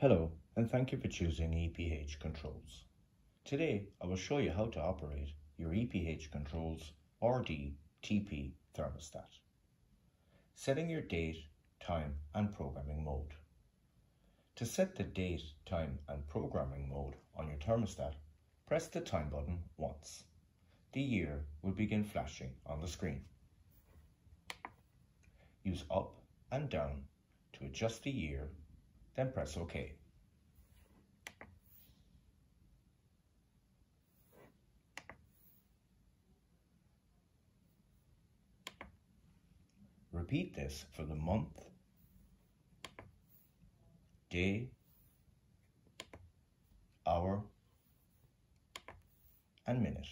Hello and thank you for choosing EPH Controls. Today I will show you how to operate your EPH Controls RD TP thermostat. Setting your date, time and programming mode. To set the date, time and programming mode on your thermostat, press the time button once. The year will begin flashing on the screen. Use up and down to adjust the year, then press OK. Repeat this for the month, day, hour, and minute.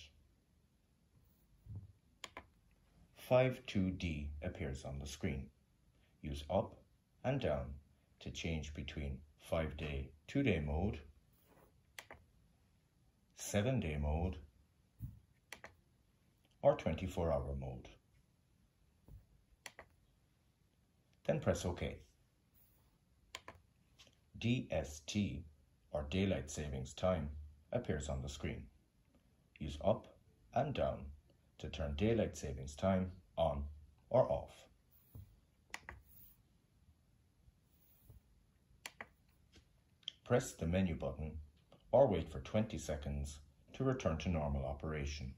52D appears on the screen. Use up and down to change between 5 day, 2 day mode, 7 day mode, or 24 hour mode. Then press OK. DST or Daylight Savings Time appears on the screen. Use up and down to turn Daylight Savings Time on or off. Press the menu button or wait for 20 seconds to return to normal operation.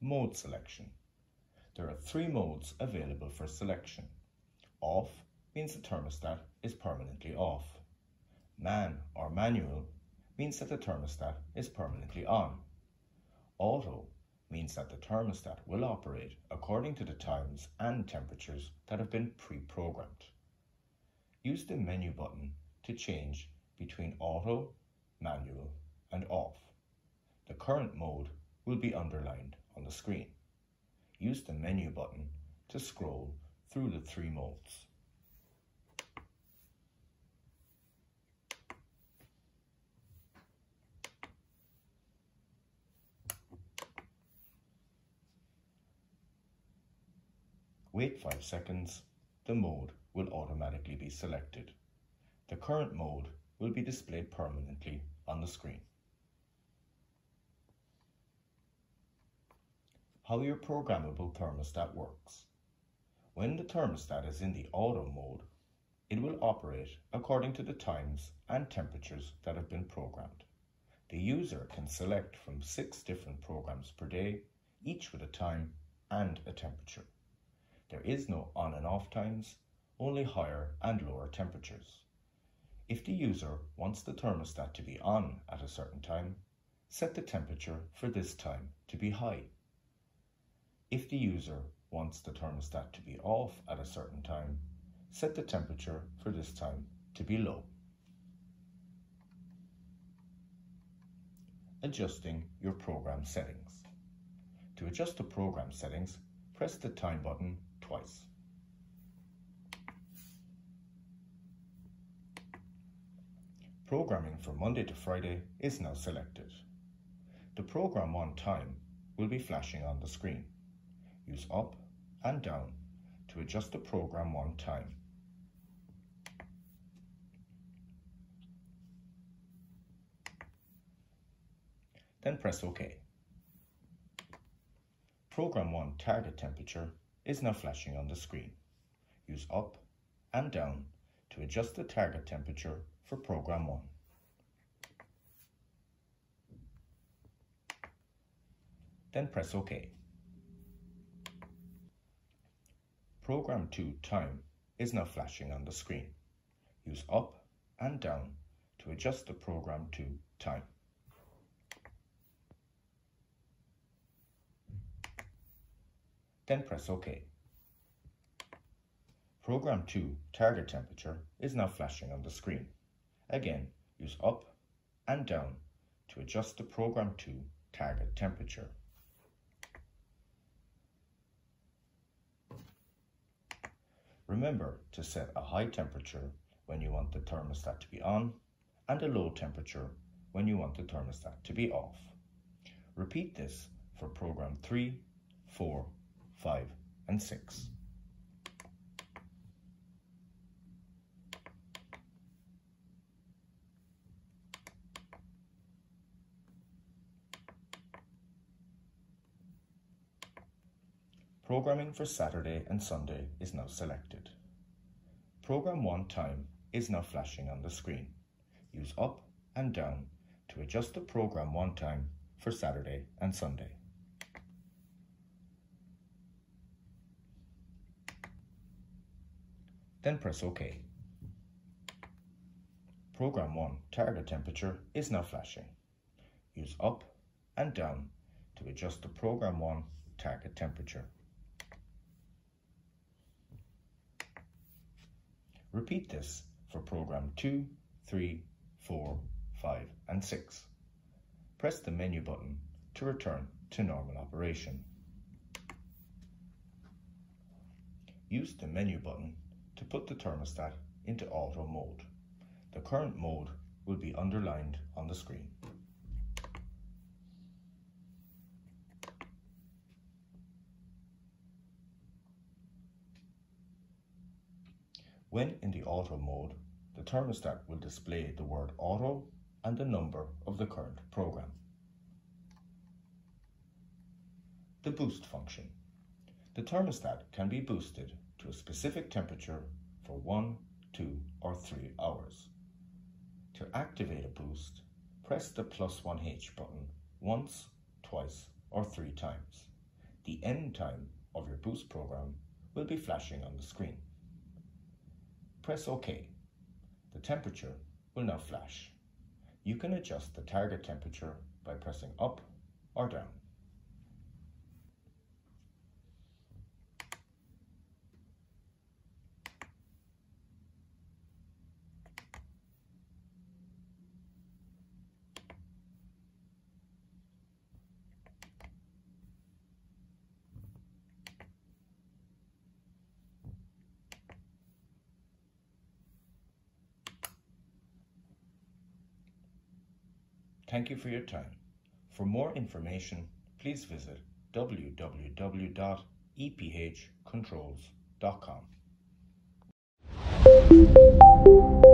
Mode selection. There are three modes available for selection. Off means the thermostat is permanently off. Man or manual means that the thermostat is permanently on. Auto means that the thermostat will operate according to the times and temperatures that have been pre-programmed. Use the menu button to change between auto, manual and off. The current mode will be underlined on the screen. Use the menu button to scroll through the three modes. Wait 5 seconds, the mode will automatically be selected. The current mode will be displayed permanently on the screen. How your programmable thermostat works. When the thermostat is in the auto mode, it will operate according to the times and temperatures that have been programmed. The user can select from six different programs per day, each with a time and a temperature. There is no on and off times, only higher and lower temperatures. If the user wants the thermostat to be on at a certain time, set the temperature for this time to be high. If the user wants the thermostat to be off at a certain time, set the temperature for this time to be low. Adjusting your program settings. To adjust the program settings, press the time button twice. Programming for Monday to Friday is now selected. The program on time will be flashing on the screen. Use up and down to adjust the program on time. Then press OK. Program 1 target temperature is now flashing on the screen. Use up and down to adjust the target temperature for program 1. Then press OK. Program 2 time is now flashing on the screen. Use up and down to adjust the program 2 time. Then press OK. Program 2 target temperature is now flashing on the screen. Again, use up and down to adjust the Program 2 target temperature. Remember to set a high temperature when you want the thermostat to be on and a low temperature when you want the thermostat to be off. Repeat this for program 3, 4, 5 and 6. Programming for Saturday and Sunday is now selected. Program 1 time is now flashing on the screen. Use up and down to adjust the Program 1 time for Saturday and Sunday. Then press OK. Program 1 target temperature is now flashing. Use up and down to adjust the Program 1 target temperature. Repeat this for program 2, 3, 4, 5 and 6. Press the menu button to return to normal operation. Use the menu button to put the thermostat into auto mode. The current mode will be underlined on the screen. When in the auto mode, the thermostat will display the word auto and the number of the current program. The boost function. The thermostat can be boosted to a specific temperature for 1, 2 or 3 hours. To activate a boost, press the plus 1H button once, twice or three times. The end time of your boost program will be flashing on the screen. Press OK. The temperature will now flash. You can adjust the target temperature by pressing up or down. Thank you for your time. For more information, please visit www.ephcontrols.com.